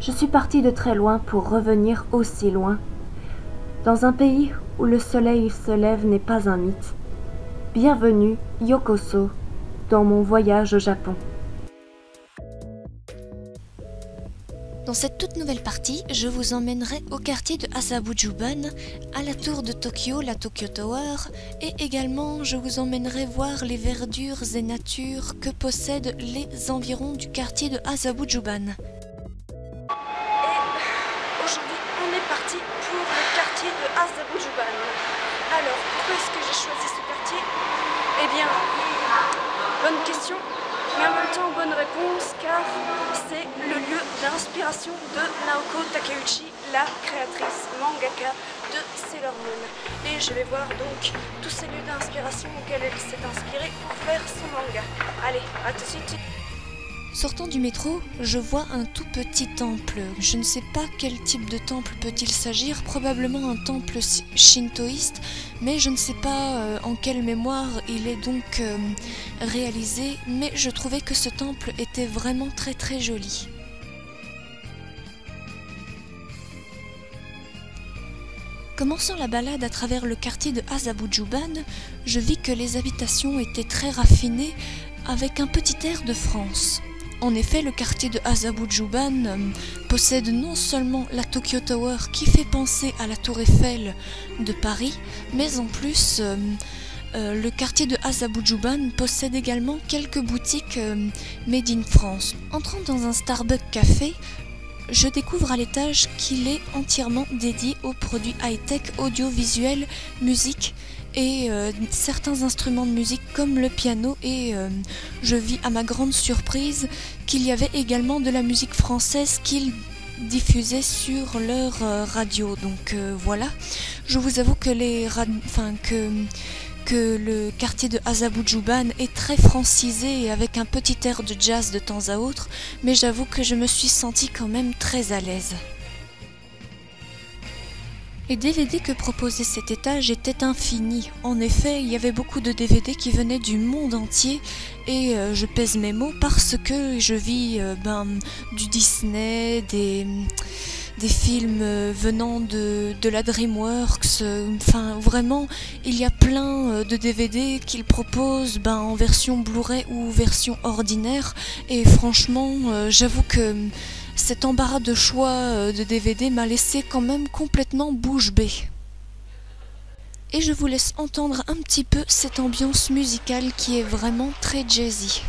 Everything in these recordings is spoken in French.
Je suis partie de très loin pour revenir aussi loin. Dans un pays où le soleil se lève n'est pas un mythe. Bienvenue, Yokoso, dans mon voyage au Japon. Dans cette toute nouvelle partie, je vous emmènerai au quartier de Asabujuban, à la tour de Tokyo, la Tokyo Tower, et également je vous emmènerai voir les verdures et natures que possèdent les environs du quartier de Asabujuban. Et aujourd'hui, on est parti pour le quartier de Azabujuban. Alors, pourquoi est-ce que j'ai choisi ce quartier Eh bien, bonne question, mais en même temps bonne réponse, car c'est le lieu d'inspiration de Naoko Takeuchi, la créatrice mangaka de Sailor Moon. Et je vais voir donc tous ces lieux d'inspiration auxquels elle s'est inspirée pour faire son manga. Allez, à tout de suite Sortant du métro, je vois un tout petit temple. Je ne sais pas quel type de temple peut-il s'agir, probablement un temple shintoïste, mais je ne sais pas euh, en quelle mémoire il est donc euh, réalisé, mais je trouvais que ce temple était vraiment très très joli. Commençant la balade à travers le quartier de Azabujuban, je vis que les habitations étaient très raffinées avec un petit air de France. En effet, le quartier de Azabujuban euh, possède non seulement la Tokyo Tower qui fait penser à la Tour Eiffel de Paris, mais en plus, euh, euh, le quartier de Azabujuban possède également quelques boutiques euh, made in France. Entrant dans un Starbucks café, je découvre à l'étage qu'il est entièrement dédié aux produits high-tech, audiovisuels, musique et euh, certains instruments de musique comme le piano et euh, je vis à ma grande surprise qu'il y avait également de la musique française qu'ils diffusaient sur leur euh, radio. Donc voilà, je vous avoue que les enfin que que le quartier de Azabujuban est très francisé avec un petit air de jazz de temps à autre, mais j'avoue que je me suis sentie quand même très à l'aise. Les DVD que proposait cet étage étaient infinis. En effet, il y avait beaucoup de DVD qui venaient du monde entier et euh, je pèse mes mots parce que je vis euh, ben, du Disney, des, des films euh, venant de, la DreamWorks. euh, Enfin, vraiment, il y a plein euh, de DVD qu'ils proposent ben, en version Blu-ray ou version ordinaire. Et franchement, j'avoue que cet embarras de choix de DVD m'a laissé quand même complètement bouche bée. Et je vous laisse entendre un petit peu cette ambiance musicale qui est vraiment très jazzy.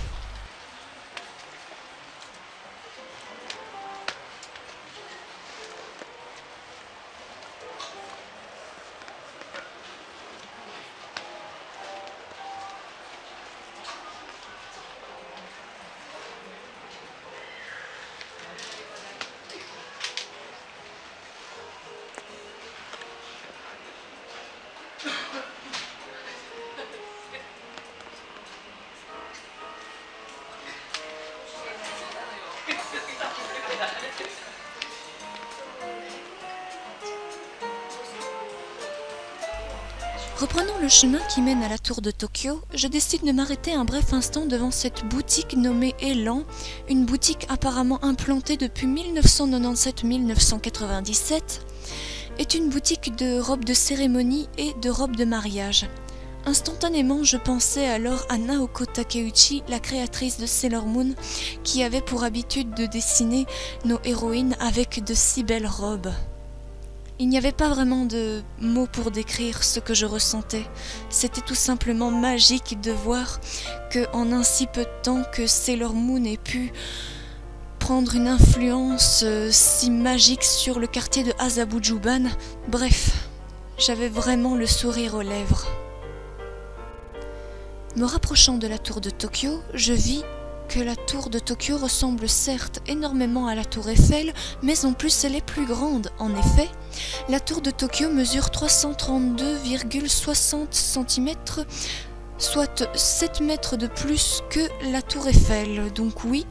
Reprenant le chemin qui mène à la tour de Tokyo, je décide de m'arrêter un bref instant devant cette boutique nommée Elan, une boutique apparemment implantée depuis 1997-1997, est une boutique de robes de cérémonie et de robes de mariage. Instantanément, je pensais alors à Naoko Takeuchi, la créatrice de Sailor Moon, qui avait pour habitude de dessiner nos héroïnes avec de si belles robes. Il n'y avait pas vraiment de mots pour décrire ce que je ressentais. C'était tout simplement magique de voir que en un si peu de temps que Sailor Moon ait pu prendre une influence euh, si magique sur le quartier de Azabujuban. Bref, j'avais vraiment le sourire aux lèvres. Me rapprochant de la tour de Tokyo, je vis que la tour de Tokyo ressemble certes énormément à la tour Eiffel, mais en plus elle est plus grande. En effet, la tour de Tokyo mesure 332,60 cm, soit 7 mètres de plus que la tour Eiffel. Donc oui,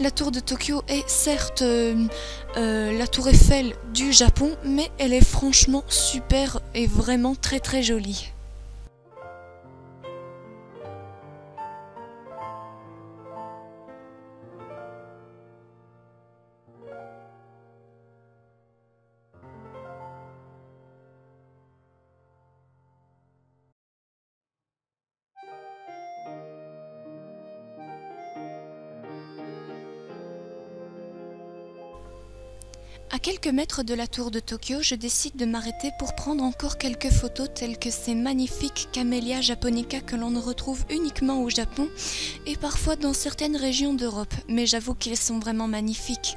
la tour de Tokyo est certes euh, euh, la tour Eiffel du Japon, mais elle est franchement super et vraiment très très jolie. Mètres de la tour de Tokyo, je décide de m'arrêter pour prendre encore quelques photos telles que ces magnifiques camélias japonica que l'on ne retrouve uniquement au Japon et parfois dans certaines régions d'Europe, mais j'avoue qu'ils sont vraiment magnifiques.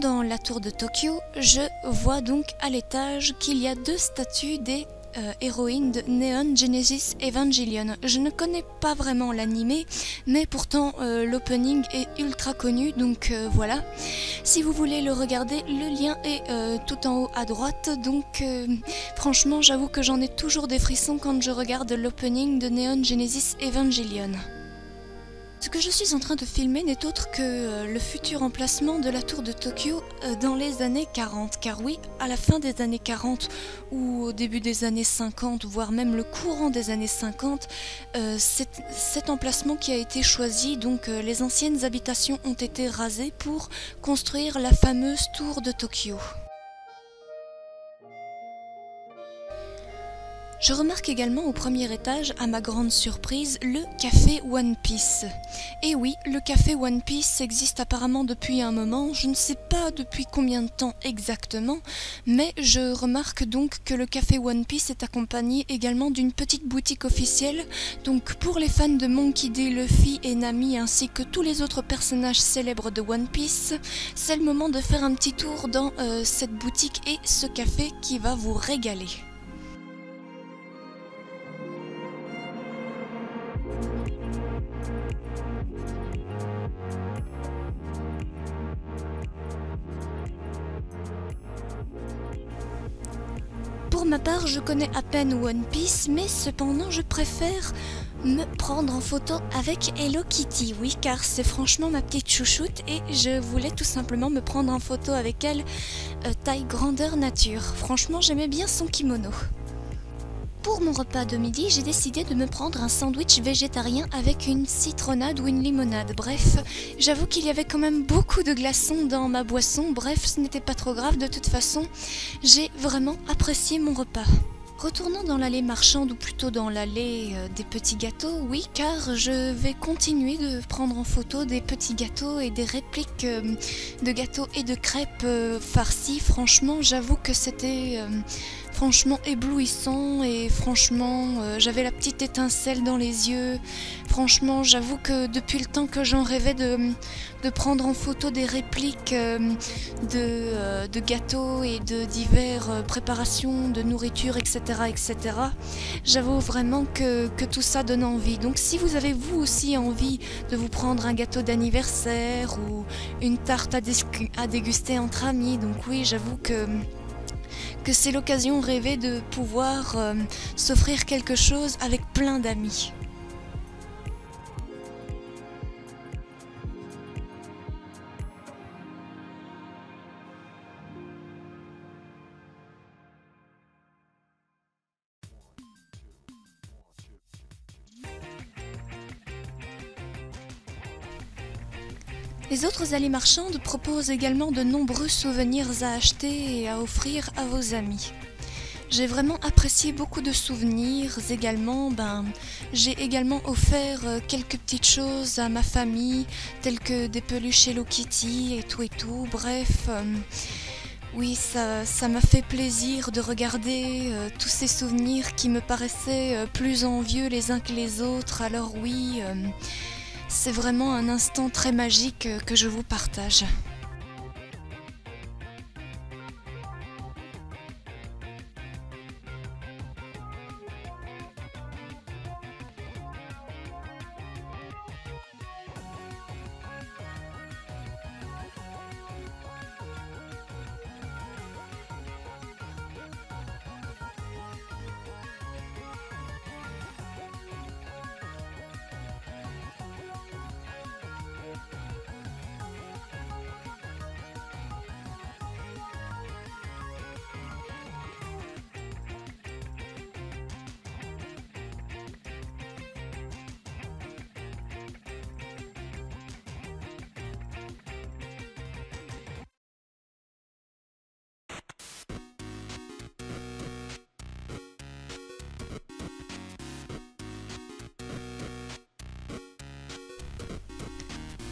Dans la tour de Tokyo, je vois donc à l'étage qu'il y a deux statues des euh, héroïnes de Neon Genesis Evangelion. Je ne connais pas vraiment l'animé, mais pourtant euh, l'opening est ultra connu, donc euh, voilà. Si vous voulez le regarder, le lien est tout en haut à droite, donc franchement j'avoue que j'en ai toujours des frissons quand je regarde l'opening de Neon Genesis Evangelion. Ce que je suis en train de filmer n'est autre que euh, le futur emplacement de la tour de Tokyo euh, dans les années 40. Car oui, à la fin des années 40 ou au début des années 50, voire même le courant des années 50, euh, cet emplacement qui a été choisi. Donc les anciennes habitations ont été rasées pour construire la fameuse tour de Tokyo. Je remarque également au premier étage, à ma grande surprise, le café One Piece. Et oui, le café One Piece existe apparemment depuis un moment, je ne sais pas depuis combien de temps exactement, mais je remarque donc que le café One Piece est accompagné également d'une petite boutique officielle, donc pour les fans de Monkey D, Luffy et Nami ainsi que tous les autres personnages célèbres de One Piece, c'est le moment de faire un petit tour dans euh, cette boutique et ce café qui va vous régaler. Je connais à peine One Piece, mais cependant, je préfère me prendre en photo avec Hello Kitty. Oui, car c'est franchement ma petite chouchoute et je voulais tout simplement me prendre en photo avec elle, euh, taille grandeur nature. Franchement, j'aimais bien son kimono. Pour mon repas de midi, j'ai décidé de me prendre un sandwich végétarien avec une citronnade ou une limonade. Bref, j'avoue qu'il y avait quand même beaucoup de glaçons dans ma boisson. Bref, ce n'était pas trop grave. De toute façon, j'ai vraiment apprécié mon repas. Retournant dans l'allée marchande ou plutôt dans l'allée euh, des petits gâteaux, oui, car je vais continuer de prendre en photo des petits gâteaux et des répliques euh, de gâteaux et de crêpes euh, farcis. Franchement, j'avoue que c'était franchement éblouissant et franchement j'avais la petite étincelle dans les yeux. Franchement, j'avoue que depuis le temps que j'en rêvais de, de prendre en photo des répliques de, de gâteaux et de diverses préparations de nourriture, etc etc. J'avoue vraiment que, tout ça donne envie. Donc si vous avez vous aussi envie de vous prendre un gâteau d'anniversaire ou une tarte à, déguster entre amis, donc oui, j'avoue que que c'est l'occasion rêvée de pouvoir euh, s'offrir quelque chose avec plein d'amis. Les autres allées marchandes proposent également de nombreux souvenirs à acheter et à offrir à vos amis. J'ai vraiment apprécié beaucoup de souvenirs également. Ben, j'ai également offert euh, quelques petites choses à ma famille, telles que des peluches Hello Kitty et tout et tout. Bref, euh, oui, ça, ça m'a fait plaisir de regarder euh, tous ces souvenirs qui me paraissaient plus envieux les uns que les autres. Alors oui. C'est vraiment un instant très magique que je vous partage.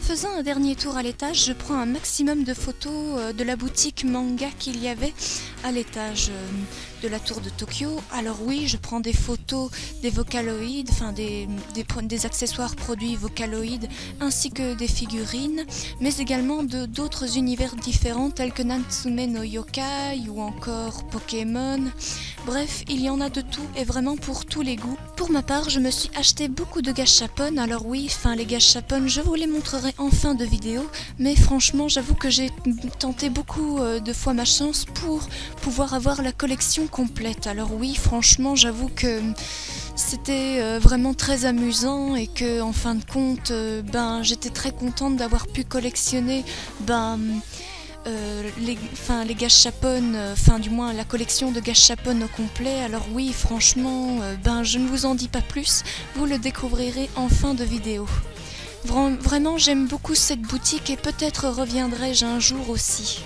Faisant un dernier tour à l'étage, je prends un maximum de photos euh, de la boutique manga qu'il y avait à l'étage euh, de la tour de Tokyo. Alors oui, je prends des photos des vocaloïdes, enfin des, accessoires produits vocaloïdes, ainsi que des figurines, mais également de d'autres univers différents tels que Natsume no Yokai ou encore Pokémon. Bref, il y en a de tout et vraiment pour tous les goûts. Pour ma part, je me suis acheté beaucoup de gachapon. Alors oui, enfin les gachapon, je vous les montrerai en fin de vidéo, mais franchement, j'avoue que j'ai tenté beaucoup euh, de fois ma chance pour pouvoir avoir la collection complète. Alors oui, franchement, j'avoue que c'était euh, vraiment très amusant et que en fin de compte, euh, ben j'étais très contente d'avoir pu collectionner ben euh, les, enfin, les enfin du moins la collection de gachapon au complet. Alors oui, franchement, ben je ne vous en dis pas plus, vous le découvrirez en fin de vidéo. Vraiment, j'aime beaucoup cette boutique et peut-être reviendrai-je un jour aussi.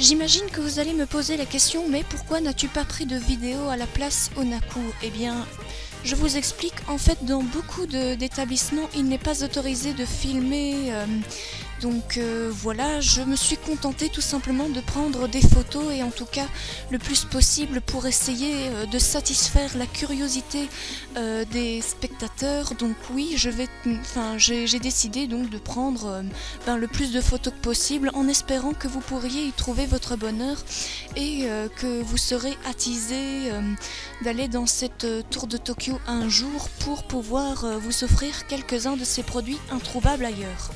J'imagine que vous allez me poser la question, mais pourquoi n'as-tu pas pris de vidéo à la place Onaku? Eh bien, je vous explique, en fait, dans beaucoup d'établissements, il n'est pas autorisé de filmer euh, donc euh, voilà, je me suis contentée tout simplement de prendre des photos et en tout cas le plus possible pour essayer euh, de satisfaire la curiosité euh, des spectateurs. Donc oui, je vais, enfin j'ai décidé donc de prendre ben, le plus de photos possible en espérant que vous pourriez y trouver votre bonheur et que vous serez attisé d'aller dans cette tour de Tokyo un jour pour pouvoir vous offrir quelques-uns de ces produits introuvables ailleurs.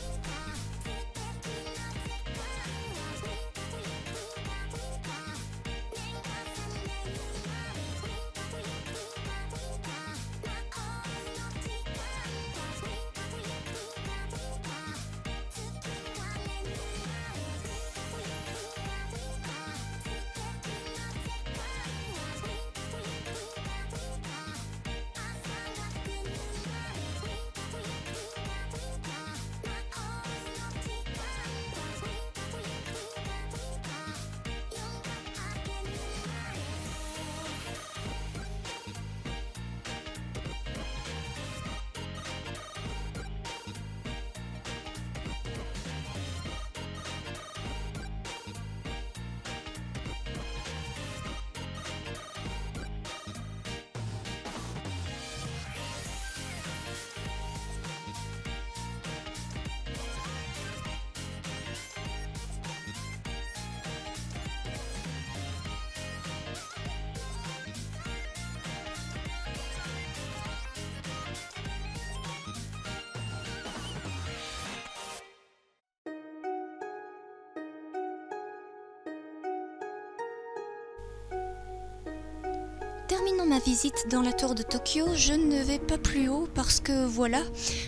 Terminant ma visite dans la tour de Tokyo, je ne vais pas plus haut parce que voilà,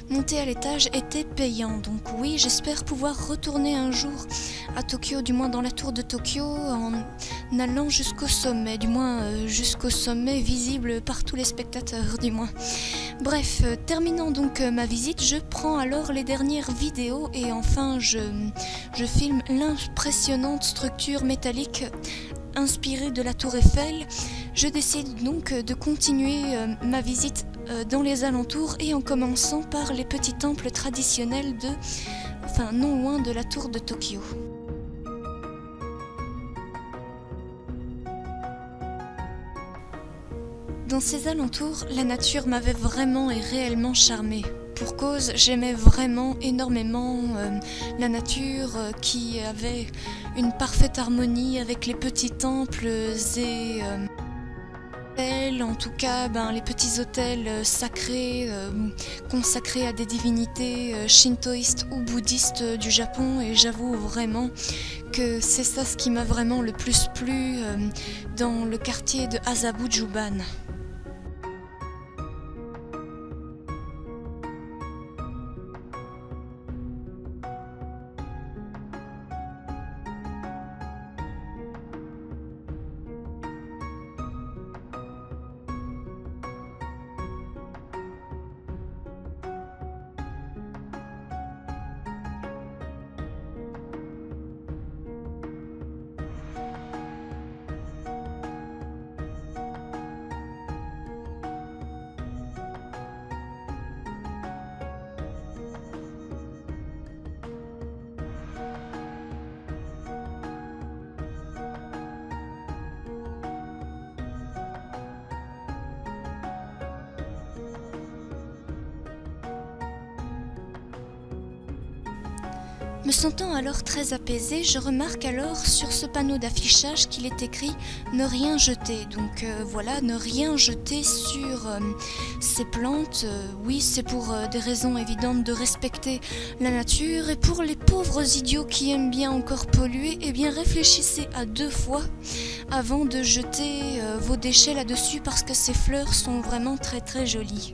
monter à l'étage était payant. Donc oui, j'espère pouvoir retourner un jour à Tokyo, du moins dans la tour de Tokyo, en allant jusqu'au sommet, du moins euh, jusqu'au sommet visible par tous les spectateurs, du moins. Bref, euh, terminant donc euh, ma visite, je prends alors les dernières vidéos et enfin je, je filme l'impressionnante structure métallique inspirée de la tour Eiffel je décide donc de continuer euh, ma visite euh, dans les alentours et en commençant par les petits temples traditionnels de, enfin non loin de la tour de Tokyo. Dans ces alentours, la nature m'avait vraiment et réellement charmée. pour cause, j'aimais vraiment énormément euh, la nature qui avait une parfaite harmonie avec les petits temples et en tout cas ben, les petits hôtels sacrés consacrés à des divinités shintoïstes ou bouddhistes du Japon et j'avoue vraiment que c'est ça ce qui m'a vraiment le plus plu dans le quartier de Azabu-Juban. Me sentant alors très apaisée, je remarque alors sur ce panneau d'affichage qu'il est écrit ne rien jeter. Donc euh, voilà, ne rien jeter sur euh, ces plantes. Euh, oui, c'est pour des raisons évidentes de respecter la nature. Et pour les pauvres idiots qui aiment bien encore polluer, eh bien réfléchissez à deux fois avant de jeter vos déchets là-dessus parce que ces fleurs sont vraiment très très jolies.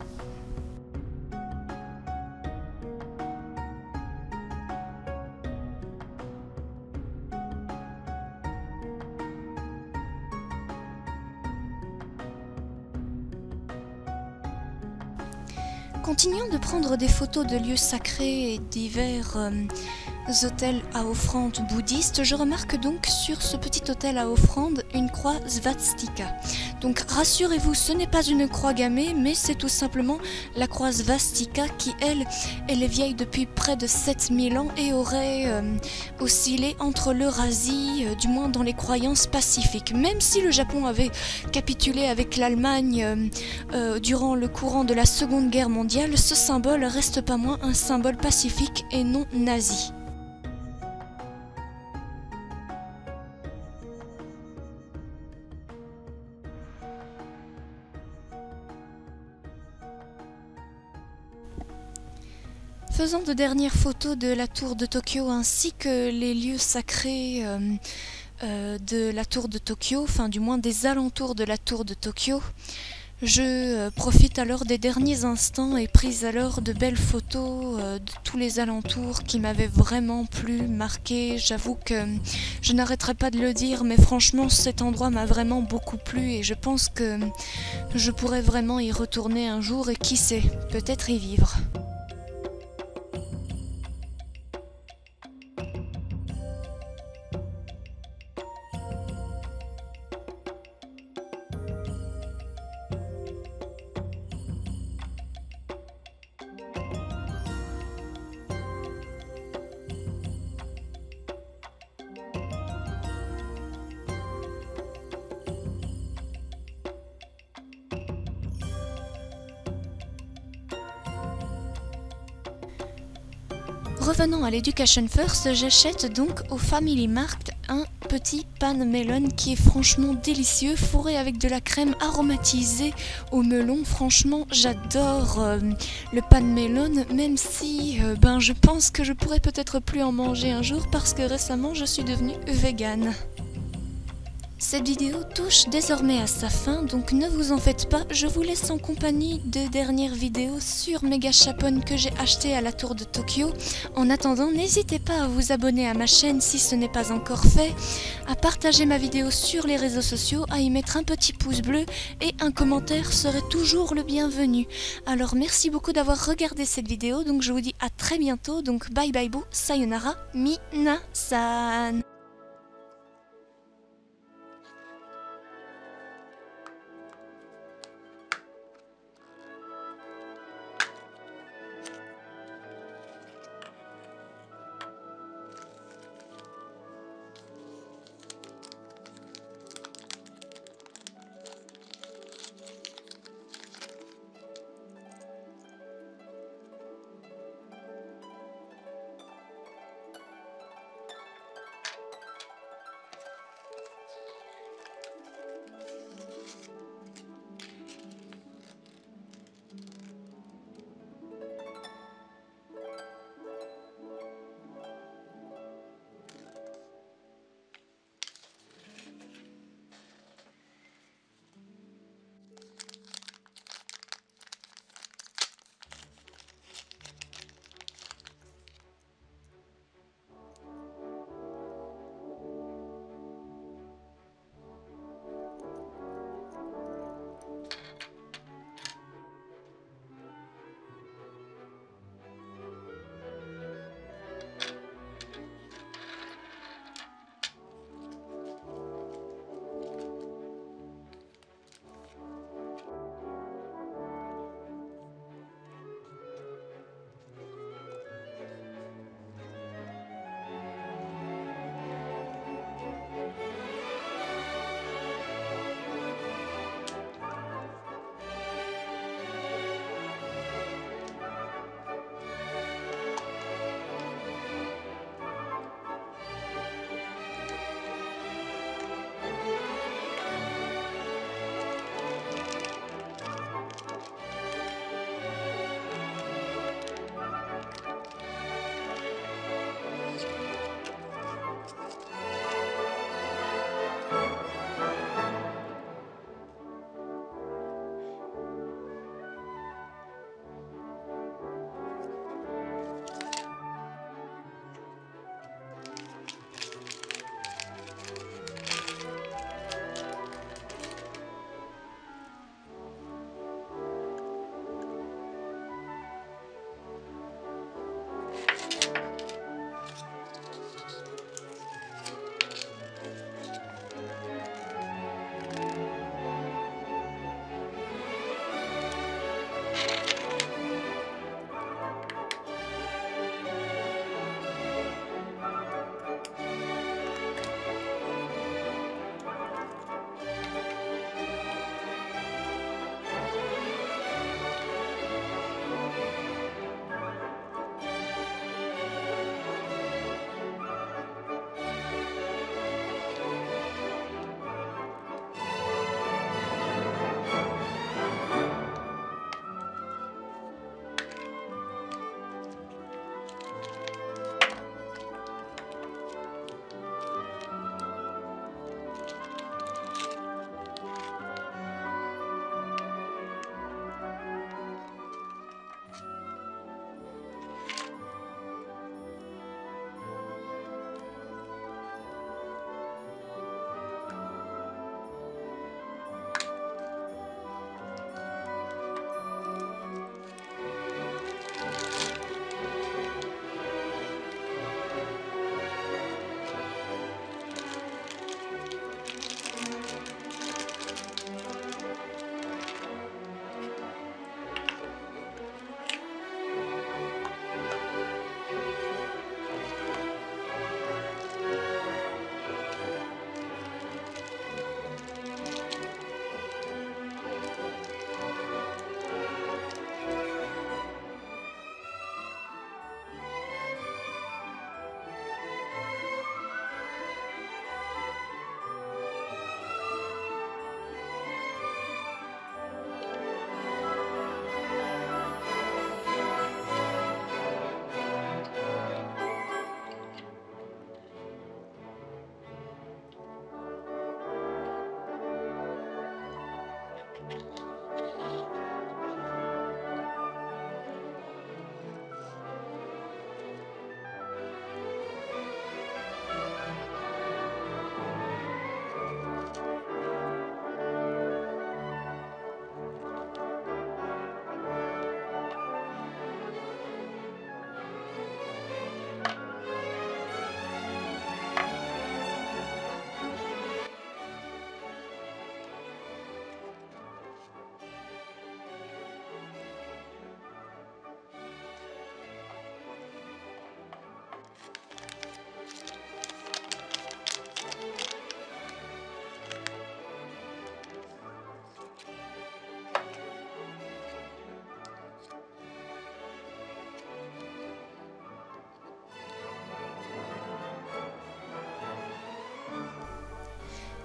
Continuons de prendre des photos de lieux sacrés et divers euh, hôtels à offrande bouddhistes, je remarque donc sur ce petit hôtel à offrande une croix svastika. Donc rassurez-vous, ce n'est pas une croix gammée, mais c'est tout simplement la croix svastika qui, elle, elle est vieille depuis près de 7000 ans et aurait euh, oscillé entre l'Eurasie, euh, du moins dans les croyances pacifiques. Même si le Japon avait capitulé avec l'Allemagne euh, durant le courant de la Seconde Guerre mondiale, ce symbole reste pas moins un symbole pacifique et non nazi. Faisant de dernières photos de la tour de Tokyo ainsi que les lieux sacrés euh, euh, de la tour de Tokyo, enfin du moins des alentours de la tour de Tokyo, je euh, profite alors des derniers instants et prise alors de belles photos de tous les alentours qui m'avaient vraiment plu, marqué. J'avoue que je n'arrêterai pas de le dire, mais franchement cet endroit m'a vraiment beaucoup plu et je pense que je pourrais vraiment y retourner un jour et qui sait, peut-être y vivre. Revenant à l'Education First, j'achète donc au Family Mart un petit pan melon qui est franchement délicieux, fourré avec de la crème aromatisée au melon. Franchement, j'adore euh, le pan melon, même si euh, ben, je pense que je pourrais peut-être plus en manger un jour parce que récemment je suis devenue végane. Cette vidéo touche désormais à sa fin, donc ne vous en faites pas, je vous laisse en compagnie de dernières vidéos sur Mega Chapon que j'ai acheté à la tour de Tokyo. En attendant, n'hésitez pas à vous abonner à ma chaîne si ce n'est pas encore fait, à partager ma vidéo sur les réseaux sociaux, à y mettre un petit pouce bleu et un commentaire serait toujours le bienvenu. Alors merci beaucoup d'avoir regardé cette vidéo, donc je vous dis à très bientôt, donc bye bye boo, sayonara, minasan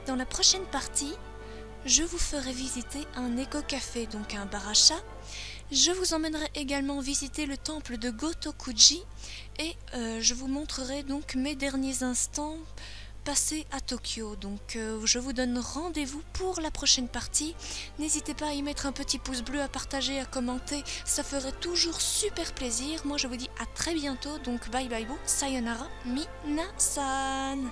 Dans la prochaine partie, je vous ferai visiter un éco-café, donc un bar. Je vous emmènerai également visiter le temple de Gotokuji et euh, je vous montrerai donc mes derniers instants passés à Tokyo. Donc euh, je vous donne rendez-vous pour la prochaine partie. N'hésitez pas à y mettre un petit pouce bleu, à partager, à commenter. Ça ferait toujours super plaisir. Moi je vous dis à très bientôt. Donc bye bye bye. Sayonara minasan.